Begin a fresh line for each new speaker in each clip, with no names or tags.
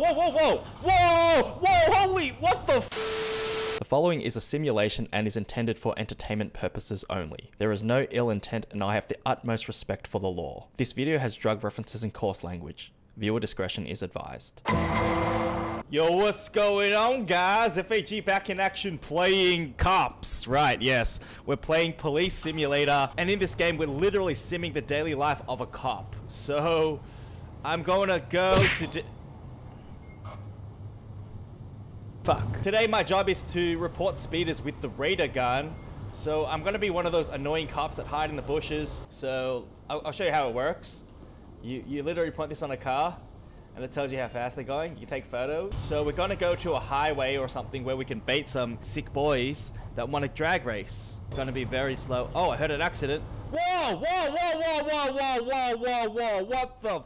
Whoa, whoa, whoa! Whoa! Whoa! Holy, what the
The following is a simulation and is intended for entertainment purposes only. There is no ill intent and I have the utmost respect for the law. This video has drug references and coarse language. Viewer discretion is advised.
Yo, what's going on, guys? FAG back in action playing cops. Right, yes. We're playing Police Simulator, and in this game, we're literally simming the daily life of a cop. So, I'm going to go to... Fuck. Today, my job is to report speeders with the radar gun. So, I'm to be one of those annoying cops that hide in the bushes. So, I'll, I'll show you how it works. You, you literally point this on a car, and it tells you how fast they're going. You take photos. So we're gonna go to a highway or something where we can bait some sick boys that want to drag race. It's gonna be very slow. Oh, I heard an accident. Whoa, whoa, whoa, whoa, whoa, whoa, whoa, whoa, whoa, what the?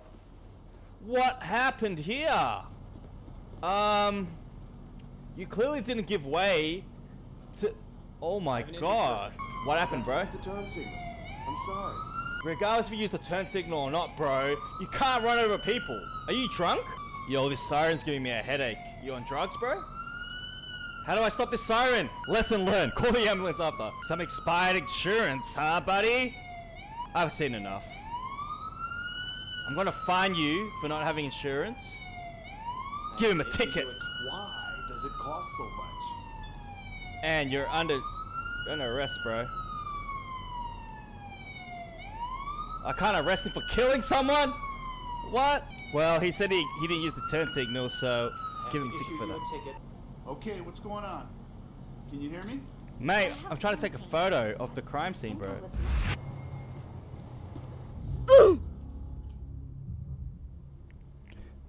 What happened here? Um, you clearly didn't give way to. Oh my god. What happened, bro?
The turn signal. I'm sorry.
Regardless if you use the turn signal or not, bro, you can't run over people. Are you drunk? Yo, this siren's giving me a headache. You on drugs, bro? How do I stop this siren? Lesson learned. Call the ambulance after. Some expired insurance, huh, buddy? I've seen enough. I'm gonna fine you for not having insurance. Give him a ticket.
Why does it cost so much?
And you're under, under arrest, bro. I can't arrest him for killing someone? What? Well, he said he, he didn't use the turn signal, so give him a ticket for that.
Okay, what's going on? Can you hear me?
Mate, I'm trying to take a photo of the crime scene, bro.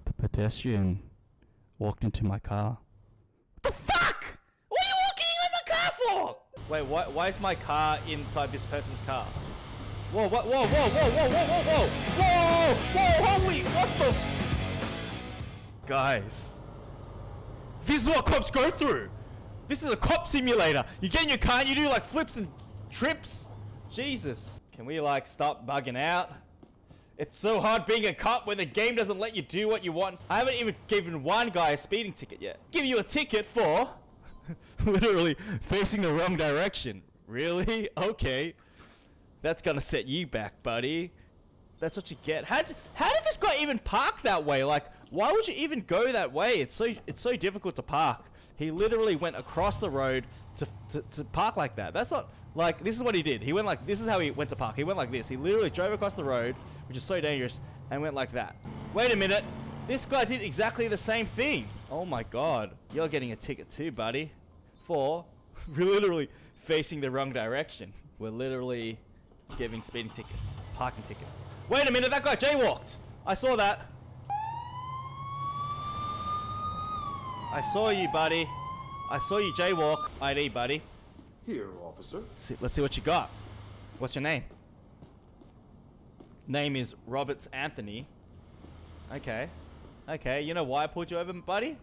The pedestrian walked into my car.
What the fuck? What are you walking in the car for? Wait, why, why is my car inside this person's car? Whoa, whoa, whoa, whoa, whoa, whoa, whoa, whoa! Whoa, whoa, holy, what the? Guys, this is what cops go through. This is a cop simulator. You get in your car and you do like flips and trips. Jesus. Can we like stop bugging out? It's so hard being a cop when the game doesn't let you do what you want. I haven't even given one guy a speeding ticket yet. Give you a ticket for literally facing the wrong direction. Really? Okay. That's gonna set you back, buddy. That's what you get. How did, how did this guy even park that way? Like, why would you even go that way? It's so it's so difficult to park. He literally went across the road to, to, to park like that. That's not like this is what he did. He went like this is how he went to park. He went like this. He literally drove across the road, which is so dangerous, and went like that. Wait a minute. This guy did exactly the same thing. Oh my god. You're getting a ticket too, buddy. For literally facing the wrong direction. We're literally giving speeding ticket, parking tickets. Wait a minute, that guy jaywalked. I saw that. I saw you, buddy. I saw you jaywalk. ID, buddy.
Here, officer.
Let's see, let's see what you got. What's your name? Name is Roberts Anthony. Okay. Okay, you know why I pulled you over, buddy?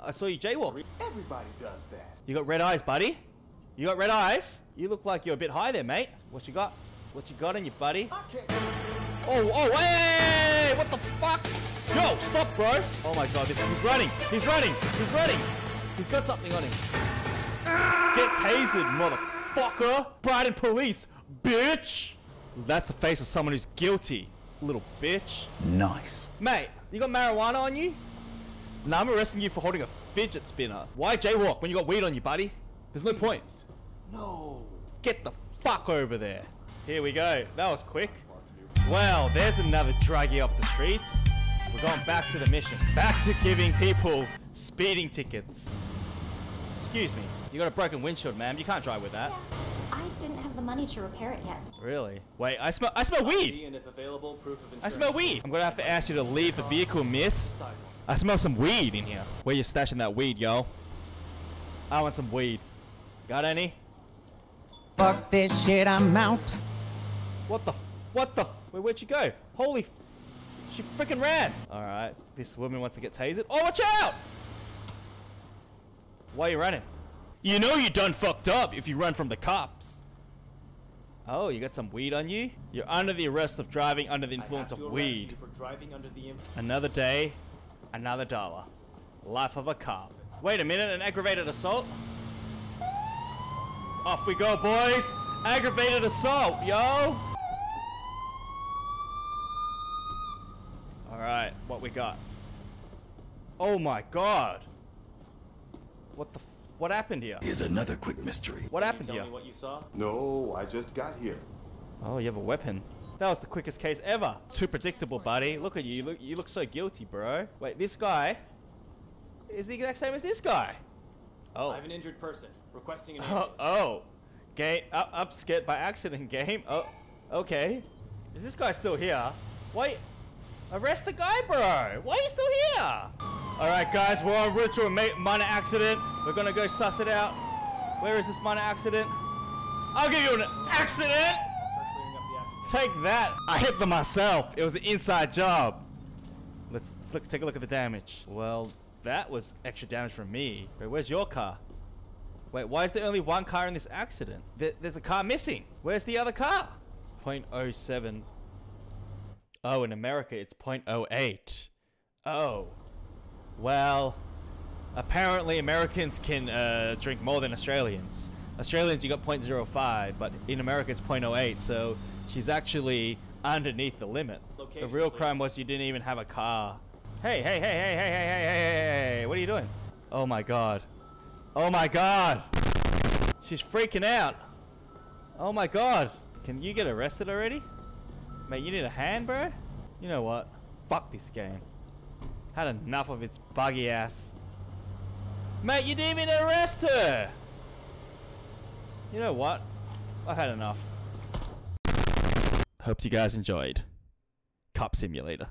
I saw you jaywalk.
Everybody does that.
You got red eyes, buddy. You got red eyes. You look like you're a bit high there, mate. What you got? What you got in you, buddy?
I can't.
Oh, oh, hey! What the fuck? Yo, stop, bro! Oh my god, this, he's running! He's running! He's running! He's got something on him. Get tasered, motherfucker! Brighton police, bitch! That's the face of someone who's guilty, little bitch.
Nice.
Mate, you got marijuana on you? Nah, I'm arresting you for holding a fidget spinner. Why jaywalk when you got weed on you, buddy? There's no point.
No.
Get the fuck over there. Here we go. That was quick. Well, there's another druggie off the streets. We're going back to the mission. Back to giving people speeding tickets. Excuse me. You got a broken windshield, ma'am. You can't drive with that. Yeah.
I didn't have the money to repair it yet.
Really? Wait, I smell I smell weed.
And if available, proof of
I smell weed. I'm gonna have to ask you to leave the vehicle, miss. I smell some weed in here. Where you stashing that weed, yo? I want some weed. Got any?
Fuck this shit, I'm out.
What the? f- What the? f- Wait, where'd she go? Holy! f- She freaking ran. All right, this woman wants to get tasered. Oh, watch out! Why are you running? You know you done fucked up if you run from the cops. Oh, you got some weed on you? You're under the arrest of driving under the influence of weed.
you for driving under the.
Another day Another dollar. Life of a cop. Wait a minute, an aggravated assault? Off we go, boys! Aggravated assault, yo! Alright, what we got? Oh my god! What the f- What happened here?
Here's another quick mystery.
What happened
Tell
here?
me what you saw.
No, I just got here.
Oh, you have a weapon. That was the quickest case ever. Too predictable, buddy. Look at you. You look, you look so guilty, bro. Wait, this guy is the exact same as this guy. Oh.
I have an injured person requesting an
Oh,
ambulance.
oh. Game up, up, scared by accident. Game. Oh, okay. Is this guy still here? Wait, arrest the guy, bro. Why are you still here? All right, guys, we're on route to a minor accident. We're gonna go suss it out. Where is this minor accident? I'll give you an accident. Take that. I hit them myself. It was an inside job. Let's, let's look, take a look at the damage. Well, that was extra damage from me. Wait, where's your car? Wait, why is there only one car in this accident? There, there's a car missing. Where's the other car? 0.07. Oh, in America it's 0.08. Oh. Well, apparently Americans can uh, drink more than Australians. Australians, you got 0.05, but in America it's 0.08, so she's actually underneath the limit.
Location,
the real crime was you didn't even have a car. Hey, hey, hey, hey, hey, hey, hey, hey, hey, hey, what are you doing? Oh my god. Oh my god. She's freaking out. Oh my god. Can you get arrested already? Mate, you need a hand, bro? You know what? Fuck this game. Had enough of its buggy ass. Mate, you didn't even arrest her! You know what? I've had enough. Hope you guys enjoyed. Cop Simulator.